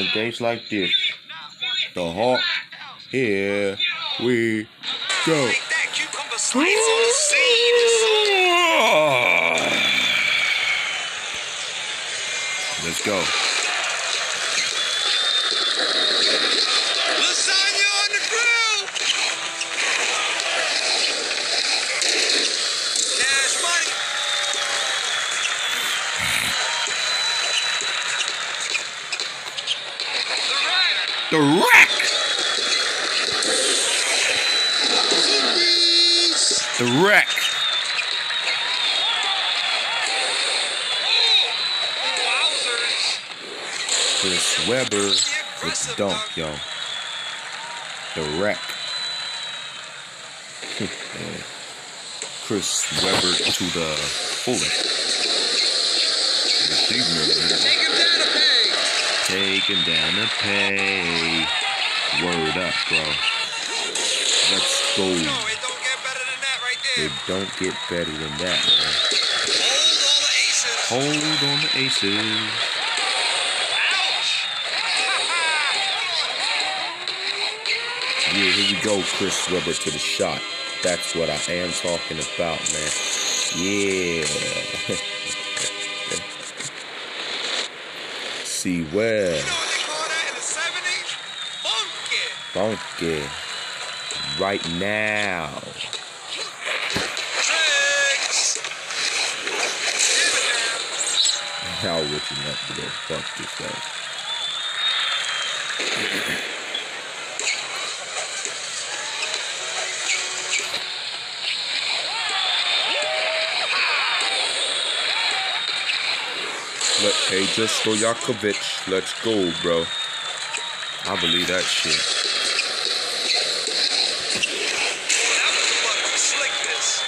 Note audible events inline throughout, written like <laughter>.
in days like this. The Hawk, here we go. Let's go. The wreck! The wreck! Chris Webber with dunk, yo. The wreck. <laughs> Chris Webber to the fullest. Receiver. Take him down to pay. Take him down to pay. Word up, bro. Let's go. No, it don't get better than that right there. It don't get better than that, man. Hold all the aces. Hold on the aces. Ouch. Yeah, here we go, Chris Webber to the shot. That's what I am talking about, man. Yeah. <laughs> See where You know what they call that in the 70s? Funky. funky right now. Tricks. Give it How would you not to go fuck yourself? Let Peja Stojakovic, let's go, bro. I believe that shit. That was fucking slickness.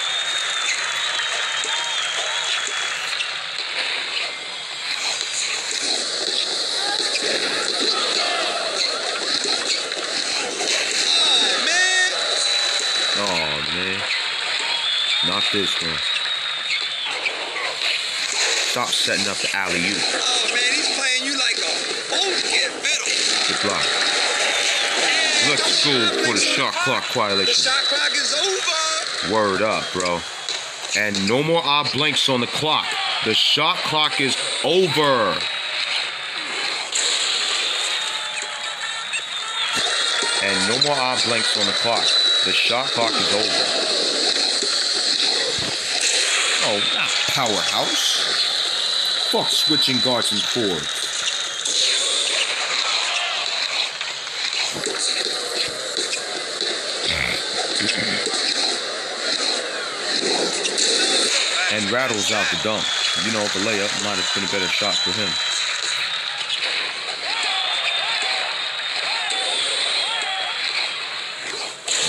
Oh, man. Oh man. Not this one. Stop setting up the alley oop. Oh, man, he's playing you like a funky fiddle. Good block. Let's go for the shot clock violation. The shot clock is over. Word up, bro. And no more odd blanks on the clock. The shot clock is over. And no more odd blanks on the clock. The shot clock is over. Oh, not powerhouse. Fuck switching guards and forwards. and rattles out the dunk. You know, the layup might have been a better shot for him.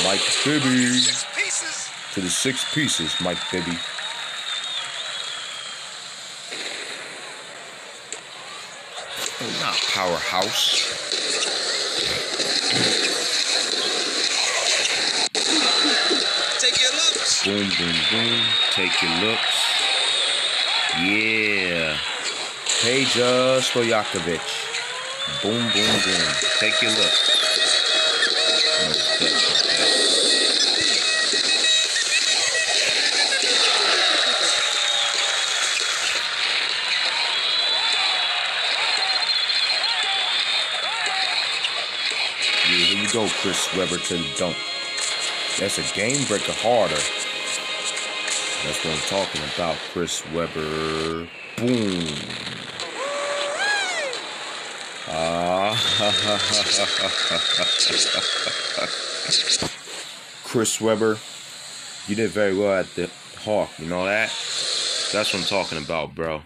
Mike Bibby to the six pieces, Mike Bibby. Not powerhouse. Take your looks. Boom, boom, boom. Take your looks. Yeah. Peja Stojakovic. Boom, boom, boom. Take your looks. Yeah, here you go, Chris Webber to the dunk. That's a game breaker harder. That's what I'm talking about. Chris Webber. Boom. Ah. <laughs> Chris Webber, you did very well at the Hawk. You know that? That's what I'm talking about, bro.